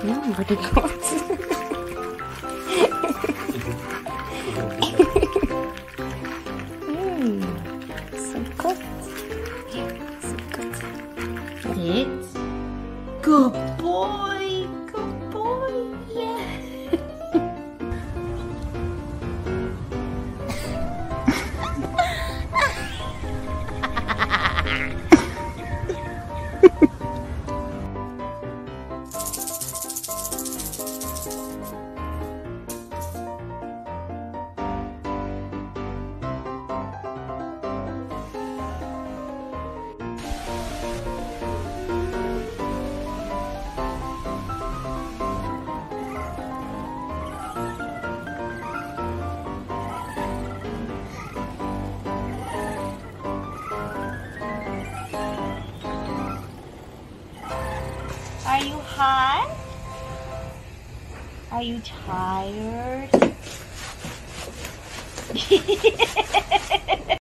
Good. mm, so good. So good. It's good boy. You? Are you tired?